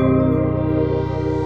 Música